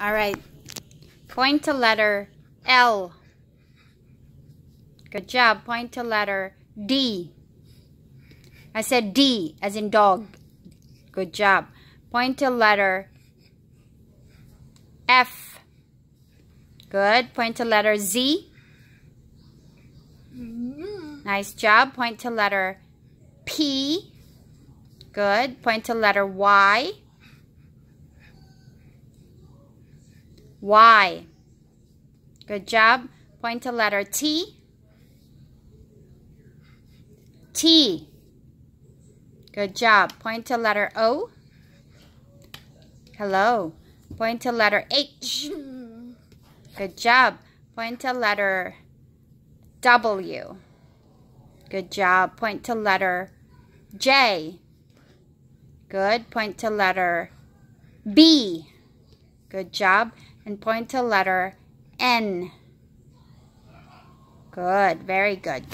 All right. Point to letter L. Good job. Point to letter D. I said D as in dog. Good job. Point to letter F. Good. Point to letter Z. Nice job. Point to letter P. Good. Point to letter Y. Y. Good job. Point to letter T. T. Good job. Point to letter O. Hello. Point to letter H. Good job. Point to letter W. Good job. Point to letter J. Good. Point to letter B. Good job. And point to letter N. Good. Very good.